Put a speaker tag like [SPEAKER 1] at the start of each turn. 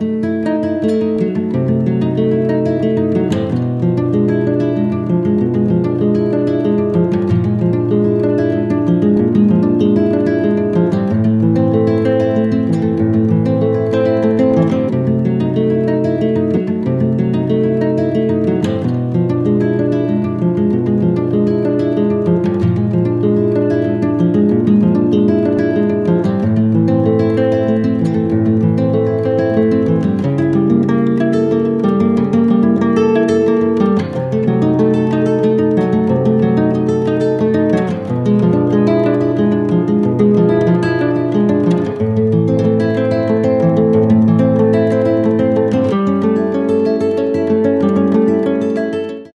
[SPEAKER 1] Música